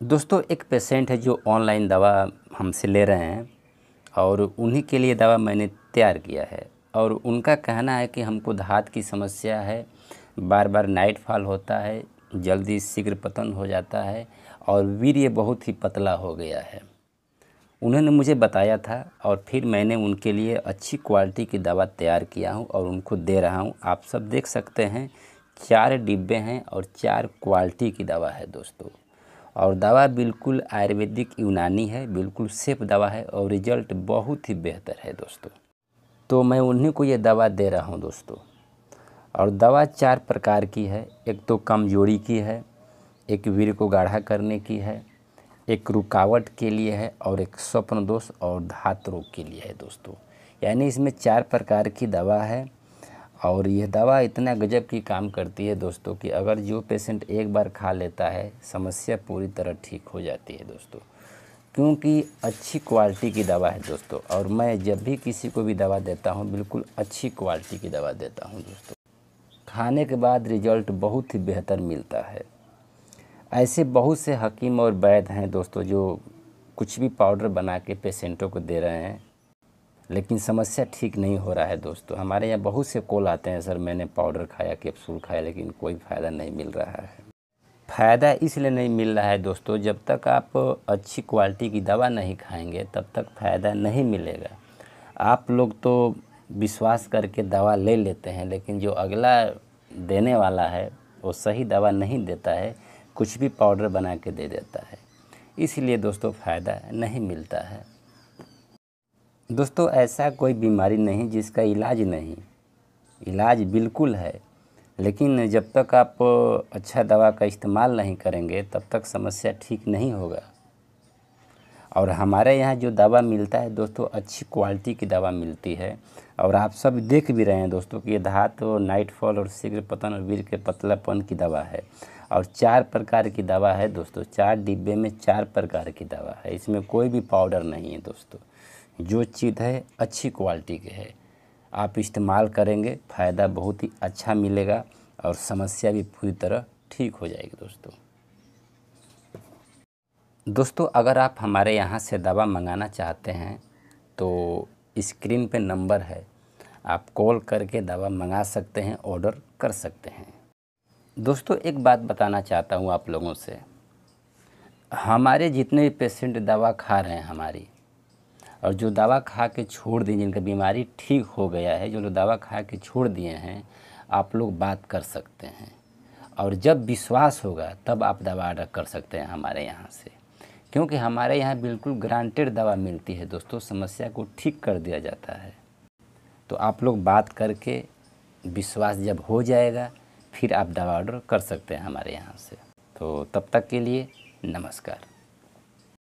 दोस्तों, एक पेशेंट है जो ऑनलाइन दवा हमसे ले रहे हैं और उन्हीं के लिए दवा मैंने तैयार किया है और उनका कहना है कि हमको धात की समस्या है बार बार नाइट फॉल होता है, जल्दी शीघ्र पतन हो जाता है और वीर्य बहुत ही पतला हो गया है। उन्होंने मुझे बताया था और फिर मैंने उनके लिए अच्छी क्वालिटी की दवा तैयार किया हूँ और उनको दे रहा हूँ। आप सब देख सकते हैं, चार डिब्बे हैं और चार क्वालिटी की दवा है दोस्तों। और दवा बिल्कुल आयुर्वेदिक यूनानी है, बिल्कुल सेफ़ दवा है और रिज़ल्ट बहुत ही बेहतर है दोस्तों। तो मैं उन्हीं को ये दवा दे रहा हूँ दोस्तों। और दवा चार प्रकार की है, एक तो कमज़ोरी की है, एक वीर को गाढ़ा करने की है, एक रुकावट के लिए है और एक स्वप्न दोष और धात रोग के लिए है दोस्तों। यानी इसमें चार प्रकार की दवा है और यह दवा इतना गजब की काम करती है दोस्तों कि अगर जो पेशेंट एक बार खा लेता है, समस्या पूरी तरह ठीक हो जाती है दोस्तों। क्योंकि अच्छी क्वालिटी की दवा है दोस्तों और मैं जब भी किसी को भी दवा देता हूँ, बिल्कुल अच्छी क्वालिटी की दवा देता हूँ दोस्तों। खाने के बाद रिज़ल्ट बहुत ही बेहतर मिलता है। ऐसे बहुत से हकीम और वैद हैं दोस्तों जो कुछ भी पाउडर बना के पेशेंटों को दे रहे हैं। लेकिन समस्या ठीक नहीं हो रहा है दोस्तों। हमारे यहाँ बहुत से कॉल आते हैं, सर, मैंने पाउडर खाया, कैप्सूल खाया, लेकिन कोई फ़ायदा नहीं मिल रहा है। फ़ायदा इसलिए नहीं मिल रहा है दोस्तों, जब तक आप अच्छी क्वालिटी की दवा नहीं खाएँगे, तब तक फ़ायदा नहीं मिलेगा। आप लोग तो विश्वास करके दवा ले लेते हैं, लेकिन जो अगला देने वाला है, वो सही दवा नहीं देता है, कुछ भी पाउडर बना के दे देता है। इसलिए दोस्तों, फ़ायदा नहीं मिलता है। दोस्तों, ऐसा कोई बीमारी नहीं जिसका इलाज नहीं। इलाज बिल्कुल है, लेकिन जब तक आप अच्छा दवा का इस्तेमाल नहीं करेंगे, तब तक समस्या ठीक नहीं होगा। और हमारे यहाँ जो दवा मिलता है दोस्तों, अच्छी क्वालिटी की दवा मिलती है। और आप सब देख भी रहे हैं दोस्तों कि ये धात नाइट फॉल और शीघ्र पतन और वीर के पतलापन की दवा है। और चार प्रकार की दवा है दोस्तों, चार डिब्बे में चार प्रकार की दवा है। इसमें कोई भी पाउडर नहीं है दोस्तों। जो चीज़ है, अच्छी क्वालिटी के है। आप इस्तेमाल करेंगे, फ़ायदा बहुत ही अच्छा मिलेगा और समस्या भी पूरी तरह ठीक हो जाएगी दोस्तों। दोस्तों, अगर आप हमारे यहाँ से दवा मंगाना चाहते हैं तो स्क्रीन पे नंबर है। आप कॉल करके दवा मंगा सकते हैं, ऑर्डर कर सकते हैं। दोस्तों, एक बात बताना चाहता हूँ आप लोगों से। हमारे जितने भी पेशेंट दवा खा रहे हैं हमारी और जो दवा खा के छोड़ दिए, जिनका बीमारी ठीक हो गया है, जो लोग दवा खा के छोड़ दिए हैं, आप लोग बात कर सकते हैं। और जब विश्वास होगा, तब आप दवा ऑर्डर कर सकते हैं हमारे यहाँ से। क्योंकि हमारे यहाँ बिल्कुल ग्रांटेड दवा मिलती है दोस्तों, समस्या को ठीक कर दिया जाता है। तो आप लोग बात करके विश्वास जब हो जाएगा, फिर आप दवा ऑर्डर कर सकते हैं हमारे यहाँ से। तो तब तक के लिए नमस्कार।